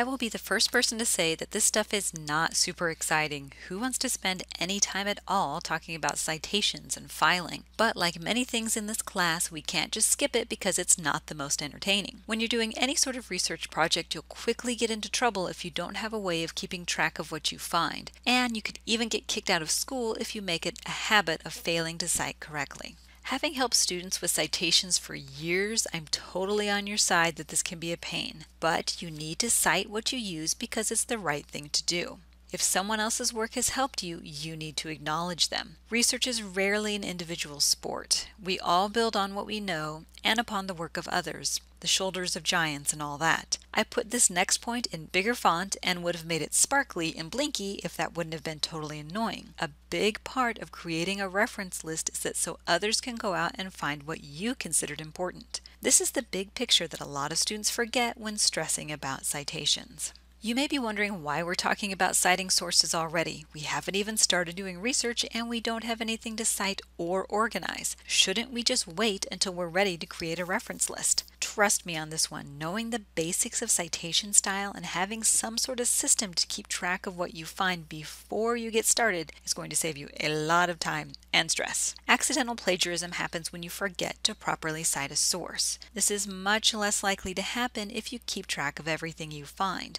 I will be the first person to say that this stuff is not super exciting. Who wants to spend any time at all talking about citations and filing? But like many things in this class, we can't just skip it because it's not the most entertaining. When you're doing any sort of research project, you'll quickly get into trouble if you don't have a way of keeping track of what you find. And you could even get kicked out of school if you make it a habit of failing to cite correctly. Having helped students with citations for years, I'm totally on your side that this can be a pain, but you need to cite what you use because it's the right thing to do. If someone else's work has helped you, you need to acknowledge them. Research is rarely an individual sport. We all build on what we know and upon the work of others, the shoulders of giants and all that. I put this next point in bigger font and would have made it sparkly and blinky if that wouldn't have been totally annoying. A big part of creating a reference list is that so others can go out and find what you considered important. This is the big picture that a lot of students forget when stressing about citations. You may be wondering why we're talking about citing sources already. We haven't even started doing research and we don't have anything to cite or organize. Shouldn't we just wait until we're ready to create a reference list? Trust me on this one, knowing the basics of citation style and having some sort of system to keep track of what you find before you get started is going to save you a lot of time and stress. Accidental plagiarism happens when you forget to properly cite a source. This is much less likely to happen if you keep track of everything you find.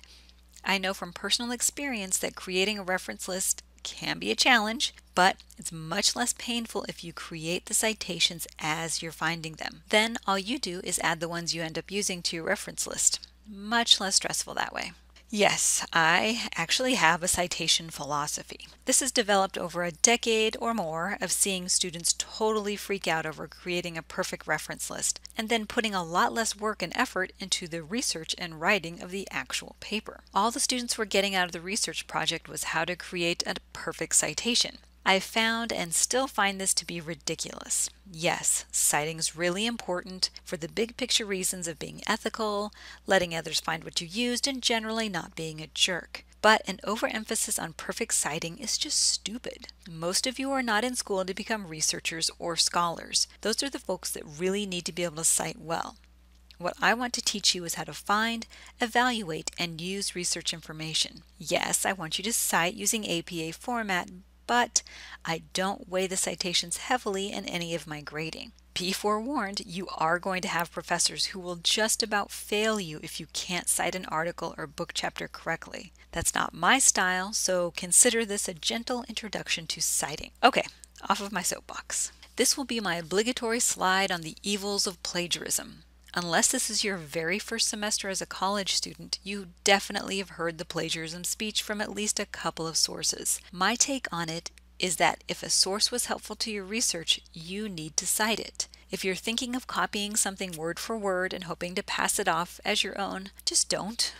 I know from personal experience that creating a reference list can be a challenge, but it's much less painful if you create the citations as you're finding them. Then all you do is add the ones you end up using to your reference list. Much less stressful that way. Yes, I actually have a citation philosophy. This is developed over a decade or more of seeing students totally freak out over creating a perfect reference list and then putting a lot less work and effort into the research and writing of the actual paper. All the students were getting out of the research project was how to create a perfect citation. I've found and still find this to be ridiculous. Yes, citing is really important for the big picture reasons of being ethical, letting others find what you used, and generally not being a jerk. But an overemphasis on perfect citing is just stupid. Most of you are not in school to become researchers or scholars. Those are the folks that really need to be able to cite well. What I want to teach you is how to find, evaluate, and use research information. Yes, I want you to cite using APA format, but I don't weigh the citations heavily in any of my grading. Be forewarned, you are going to have professors who will just about fail you if you can't cite an article or book chapter correctly. That's not my style, so consider this a gentle introduction to citing. Okay, off of my soapbox. This will be my obligatory slide on the evils of plagiarism. Unless this is your very first semester as a college student, you definitely have heard the plagiarism speech from at least a couple of sources. My take on it is that if a source was helpful to your research, you need to cite it. If you're thinking of copying something word for word and hoping to pass it off as your own, just don't.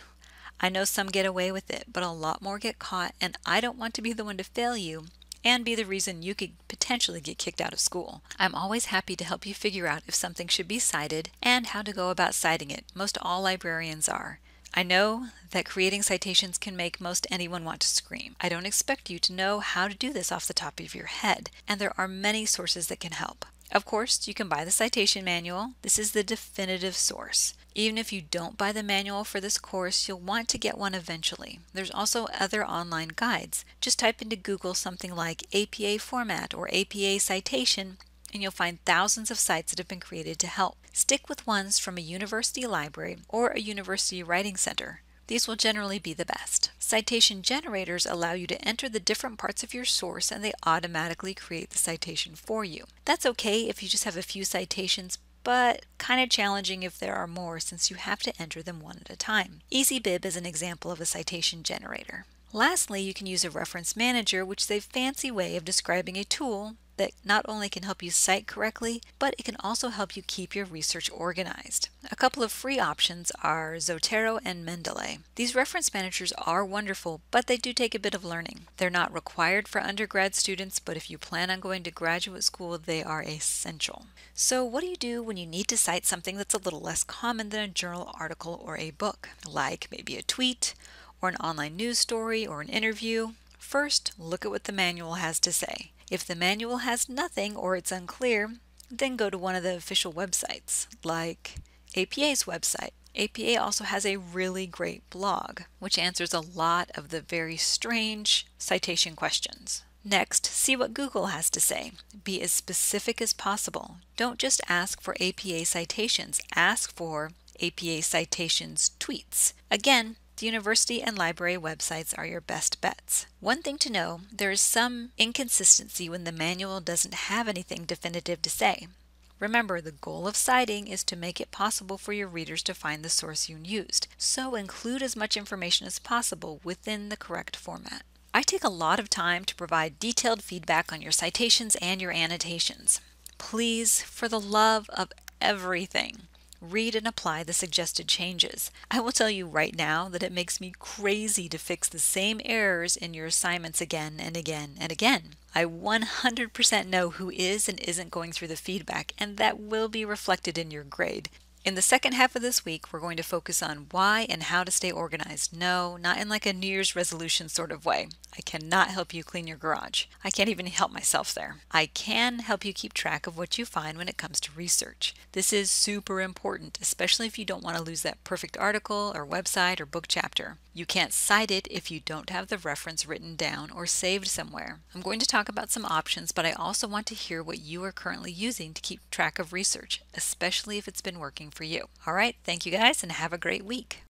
I know some get away with it, but a lot more get caught, and I don't want to be the one to fail you and be the reason you could potentially get kicked out of school. I'm always happy to help you figure out if something should be cited and how to go about citing it. Most all librarians are. I know that creating citations can make most anyone want to scream. I don't expect you to know how to do this off the top of your head, and there are many sources that can help. Of course, you can buy the citation manual. This is the definitive source. Even if you don't buy the manual for this course, you'll want to get one eventually. There's also other online guides. Just type into Google something like APA format or APA citation and you'll find thousands of sites that have been created to help. Stick with ones from a university library or a university writing center. These will generally be the best. Citation generators allow you to enter the different parts of your source and they automatically create the citation for you. That's okay if you just have a few citations, but kind of challenging if there are more since you have to enter them one at a time. EasyBib is an example of a citation generator. Lastly, you can use a reference manager, which is a fancy way of describing a tool that not only can help you cite correctly, but it can also help you keep your research organized. A couple of free options are Zotero and Mendeley. These reference managers are wonderful, but they do take a bit of learning. They're not required for undergrad students, but if you plan on going to graduate school, they are essential. So what do you do when you need to cite something that's a little less common than a journal article or a book, like maybe a tweet, or an online news story, or an interview? First, look at what the manual has to say. If the manual has nothing or it's unclear, then go to one of the official websites, like APA's website APA also has a really great blog, which answers a lot of the very strange citation questions. Next, see what Google has to say. Be as specific as possible. Don't just ask for APA citations, ask for APA citations tweets. Again, university and library websites are your best bets. One thing to know there is some inconsistency when the manual doesn't have anything definitive to say. Remember, the goal of citing is to make it possible for your readers to find the source you used, so include as much information as possible within the correct format. I take a lot of time to provide detailed feedback on your citations and your annotations. Please, for the love of everything, read and apply the suggested changes. I will tell you right now that it makes me crazy to fix the same errors in your assignments again and again and again. I 100% know who is and isn't going through the feedback, and that will be reflected in your grade. In the second half of this week, we're going to focus on why and how to stay organized. No, not in like a New Year's resolution sort of way. I cannot help you clean your garage. I can't even help myself there. I can help you keep track of what you find when it comes to research. This is super important, especially if you don't want to lose that perfect article or website or book chapter. You can't cite it if you don't have the reference written down or saved somewhere. I'm going to talk about some options, but I also want to hear what you are currently using to keep track of research, especially if it's been working for you. All right, thank you guys and have a great week.